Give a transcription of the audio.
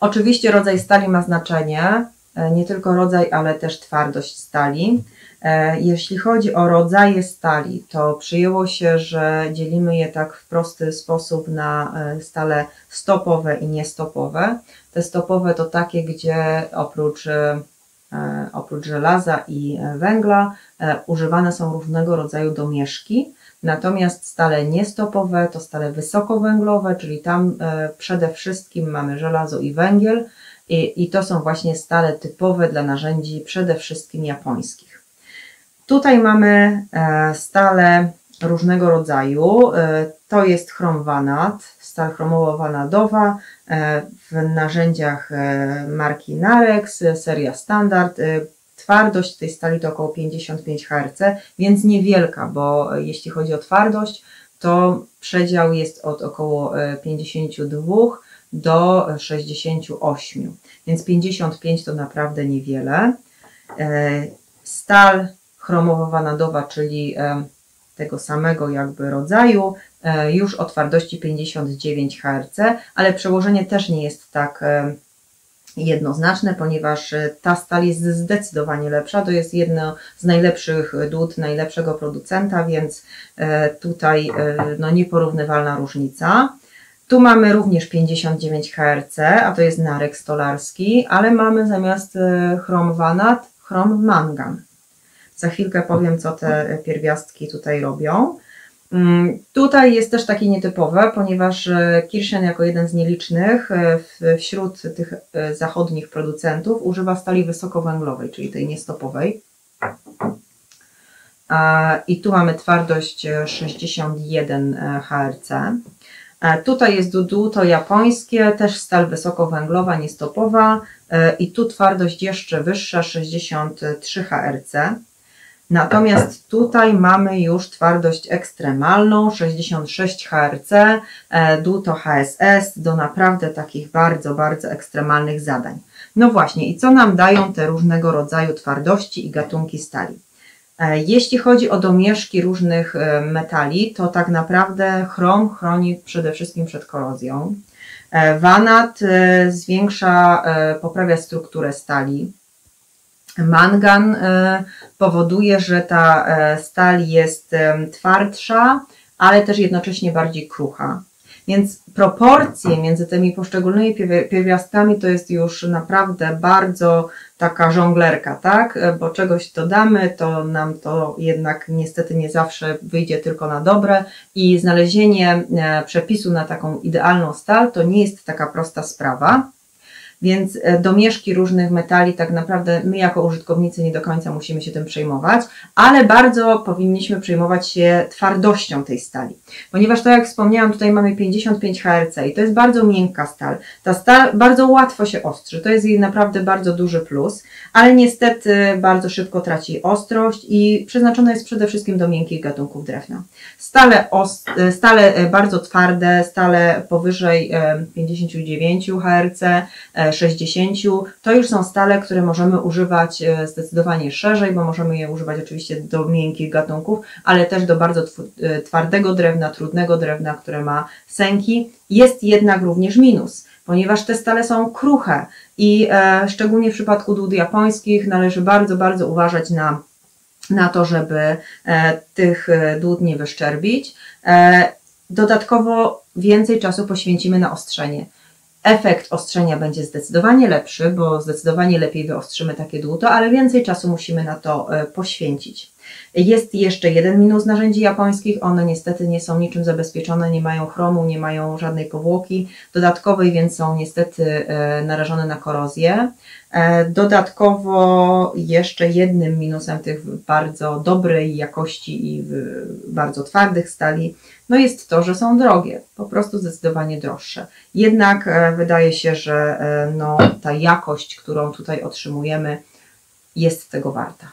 Oczywiście rodzaj stali ma znaczenie, e, nie tylko rodzaj, ale też twardość stali. E, jeśli chodzi o rodzaje stali, to przyjęło się, że dzielimy je tak w prosty sposób na e, stale stopowe i niestopowe. Te stopowe to takie, gdzie oprócz, oprócz żelaza i węgla używane są różnego rodzaju domieszki. Natomiast stale niestopowe to stale wysokowęglowe, czyli tam przede wszystkim mamy żelazo i węgiel, i, i to są właśnie stale typowe dla narzędzi przede wszystkim japońskich. Tutaj mamy e, stale różnego rodzaju. E, to jest chrom vanat, stal chromowo-vanadowa e, w narzędziach marki Narex, seria standard. Twardość tej stali to około 55 Hz, więc niewielka, bo jeśli chodzi o twardość, to przedział jest od około 52 do 68, więc 55 to naprawdę niewiele. E, stal chromowo-wanadowa, czyli e, tego samego jakby rodzaju, e, już o twardości 59 Hz, ale przełożenie też nie jest tak jednoznaczne, ponieważ ta stal jest zdecydowanie lepsza. To jest jedno z najlepszych dud najlepszego producenta, więc tutaj no, nieporównywalna różnica. Tu mamy również 59 Hz, a to jest narek stolarski, ale mamy zamiast e, chrom vanat, chrom mangan. Za chwilkę powiem, co te pierwiastki tutaj robią. Tutaj jest też takie nietypowe, ponieważ e, Kirschen jako jeden z nielicznych e, wśród tych zachodnich producentów używa stali wysokowęglowej, czyli tej niestopowej. I tu mamy twardość 61 HRC. E, tutaj jest Dudu, to japońskie, też stal wysokowęglowa, niestopowa e, i tu twardość jeszcze wyższa, 63 HRC. Natomiast tutaj mamy już twardość ekstremalną, 66 HRC, DU to HSS, do naprawdę takich bardzo, bardzo ekstremalnych zadań. No właśnie, i co nam dają te różnego rodzaju twardości i gatunki stali? E, jeśli chodzi o domieszki różnych e, metali, to tak naprawdę chrom chroni przede wszystkim przed korozją. Vanat e, zwiększa, poprawia strukturę stali. Mangan powoduje, że ta stal jest twardsza, ale też jednocześnie bardziej krucha. Więc proporcje między tymi poszczególnymi pierwiastkami to jest już naprawdę bardzo taka żonglerka, tak? Bo czegoś dodamy, to nam to jednak niestety nie zawsze wyjdzie tylko na dobre i znalezienie e, przepisu na taką idealną stal to nie jest taka prosta sprawa. Więc e, domieszki różnych metali, tak naprawdę my jako użytkownicy nie do końca musimy się tym przejmować, ale bardzo powinniśmy przejmować się twardością tej stali. Ponieważ tak jak wspomniałam, tutaj mamy 55 HRC i to jest bardzo miękka stal. Ta stal bardzo łatwo się ostrzy, to jest jej naprawdę bardzo duży plus, ale niestety bardzo szybko traci ostrość i przeznaczona jest przede wszystkim do miękkich gatunków drewna. Stale, e, stale e, bardzo twarde, stale powyżej 59 HRC, 60. To już są stale, które możemy używać e, zdecydowanie szerzej, bo możemy je używać oczywiście do miękkich gatunków, ale też do bardzo e, twardego drewna, trudnego drewna, które ma sęki. Jest jednak również minus, ponieważ te stale są kruche i e, szczególnie w przypadku dłut japońskich należy bardzo, bardzo uważać na, na to, żeby e, tych dłut nie wyszczerbić. Dodatkowo więcej czasu poświęcimy na ostrzenie. Efekt ostrzenia będzie zdecydowanie lepszy, bo zdecydowanie lepiej wyostrzymy takie dłuto, ale więcej czasu musimy na to e, poświęcić. Jest jeszcze jeden minus narzędzi japońskich. One niestety nie są niczym zabezpieczone, nie mają chromu, nie mają żadnej powłoki dodatkowej, więc są niestety e, narażone na korozję. E, dodatkowo jeszcze jednym minusem tych bardzo dobrej jakości i bardzo twardych stali no jest to, że są drogie, po prostu zdecydowanie droższe. Jednak e, wydaje się, że no, ta jakość, którą tutaj otrzymujemy, jest tego warta.